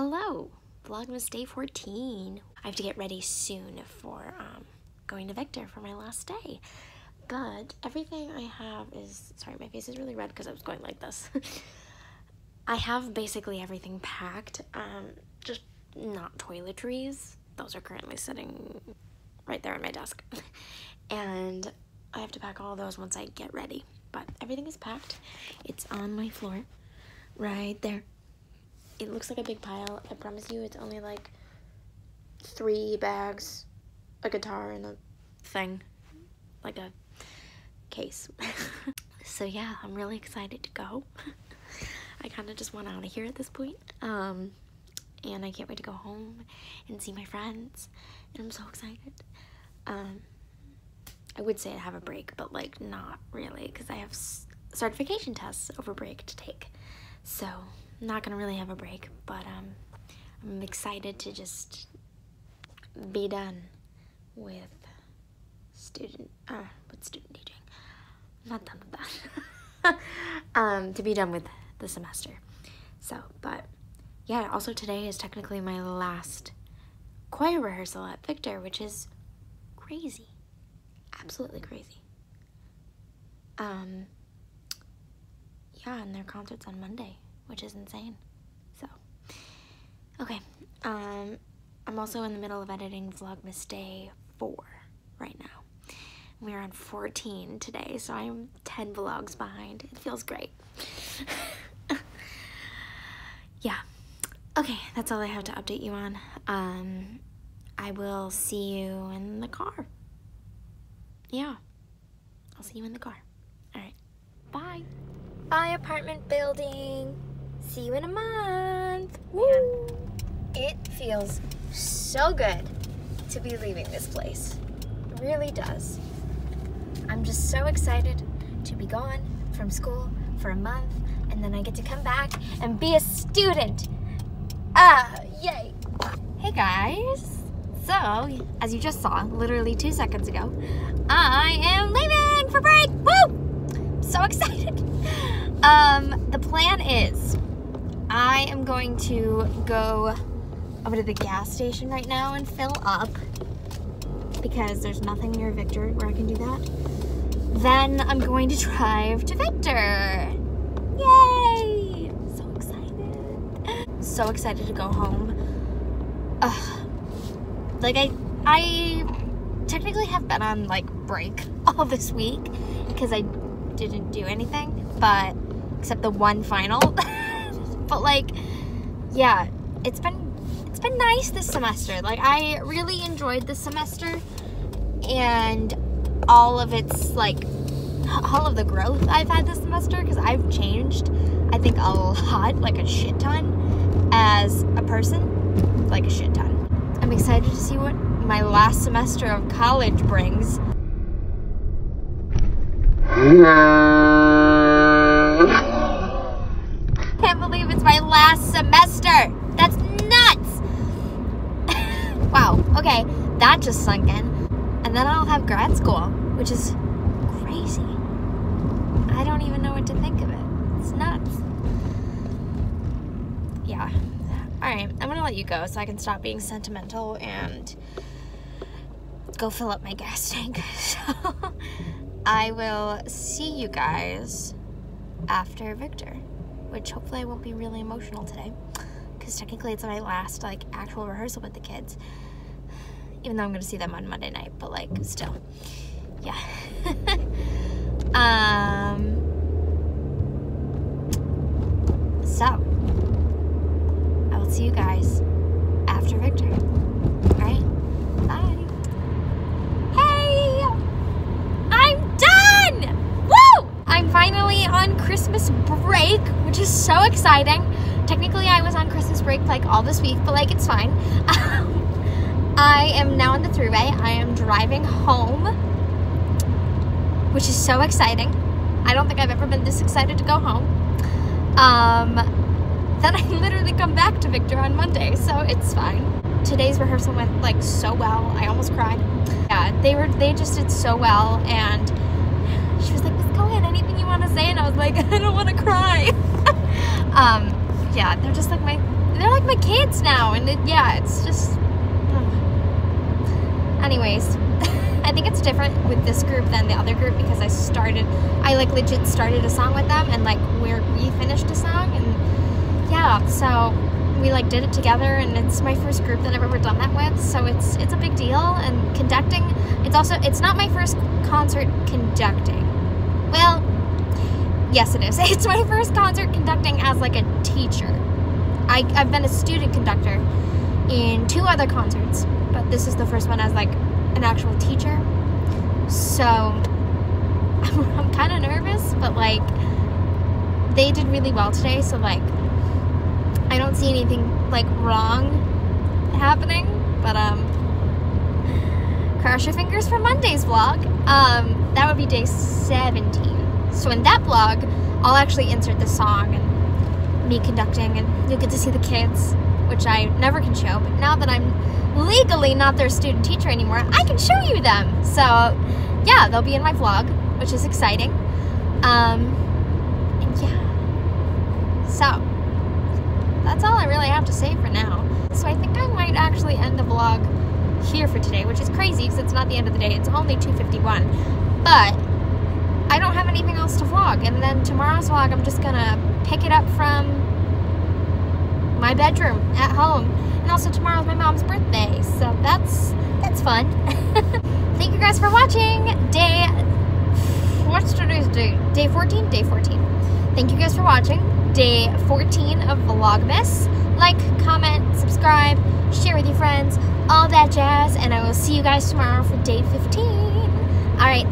Hello, Vlogmas day 14. I have to get ready soon for um, going to Victor for my last day. But everything I have is, sorry, my face is really red because I was going like this. I have basically everything packed, um, just not toiletries. Those are currently sitting right there on my desk. and I have to pack all those once I get ready. But everything is packed. It's on my floor, right there it looks like a big pile. I promise you, it's only like three bags, a guitar, and a thing, like a case. so yeah, I'm really excited to go. I kind of just want out of here at this point. Um, and I can't wait to go home and see my friends. And I'm so excited. Um, I would say I have a break, but like not really, because I have certification tests over break to take. So not gonna really have a break, but um, I'm excited to just be done with student, uh, with student teaching. I'm not done with that. um, to be done with the semester. So, but yeah, also today is technically my last choir rehearsal at Victor, which is crazy. Absolutely crazy. Um, yeah, and their concert's on Monday which is insane. So, okay. Um, I'm also in the middle of editing Vlogmas Day 4 right now. We're on 14 today, so I'm 10 vlogs behind. It feels great. yeah. Okay, that's all I have to update you on. Um, I will see you in the car. Yeah. I'll see you in the car. All right. Bye. Bye, apartment building. See you in a month. Woo! it feels so good to be leaving this place. It really does. I'm just so excited to be gone from school for a month and then I get to come back and be a student. Ah, yay. Hey guys. So, as you just saw, literally two seconds ago, I am leaving for break. Woo! So excited. Um, the plan is I am going to go over to the gas station right now and fill up because there's nothing near Victor where I can do that. Then I'm going to drive to Victor. Yay! So excited. So excited to go home. Ugh. Like I, I technically have been on like break all this week because I didn't do anything, but except the one final. But like, yeah, it's been it's been nice this semester. Like I really enjoyed this semester and all of its like all of the growth I've had this semester because I've changed I think a lot, like a shit ton as a person, like a shit ton. I'm excited to see what my last semester of college brings. my last semester. That's nuts. wow, okay, that just sunk in. And then I'll have grad school, which is crazy. I don't even know what to think of it. It's nuts. Yeah. All right, I'm gonna let you go so I can stop being sentimental and go fill up my gas tank. So I will see you guys after Victor which hopefully I won't be really emotional today because technically it's my last like actual rehearsal with the kids even though I'm gonna see them on Monday night but like still. Yeah. Um so I will see you guys after Victor alright? Bye. Hey! I'm done! Woo! I'm finally on Christmas break which is so exciting. Technically, I was on Christmas break like all this week, but like it's fine. I am now on the throughway. I am driving home, which is so exciting. I don't think I've ever been this excited to go home. Um, then I literally come back to Victor on Monday, so it's fine. Today's rehearsal went like so well. I almost cried. Yeah, they were they just did so well, and she was like, "Let's go in. Anything you want to say?" And I was like, "I don't want to cry." Um, yeah, they're just like my, they're like my kids now, and it, yeah, it's just. Anyways, I think it's different with this group than the other group because I started, I like legit started a song with them, and like where we finished a song, and yeah, so we like did it together and it's my first group that I've ever done that with. So it's it's a big deal and conducting it's also it's not my first concert conducting. Well yes it is. It's my first concert conducting as like a teacher. I, I've been a student conductor in two other concerts this is the first one as like an actual teacher so I'm, I'm kind of nervous but like they did really well today so like I don't see anything like wrong happening, but um, cross your fingers for Monday's vlog. Um, that would be day 17. So in that vlog, I'll actually insert the song and me conducting, and you'll get to see the kids, which I never can show. But now that I'm legally not their student teacher anymore, I can show you them. So yeah, they'll be in my vlog, which is exciting. Um, and yeah, so that's all I really have to say for now. So I think I might actually end the vlog here for today, which is crazy because it's not the end of the day. It's only 2.51. But I don't have anything else to vlog. And then tomorrow's vlog, I'm just to pick it up from my bedroom at home. And also tomorrow's my mom's birthday. So that's, that's fun. Thank you guys for watching. Day, what's today's date? Day 14? Day 14. Thank you guys for watching day 14 of Vlogmas. Like, comment, subscribe, share with your friends, all that jazz, and I will see you guys tomorrow for day 15. Alright,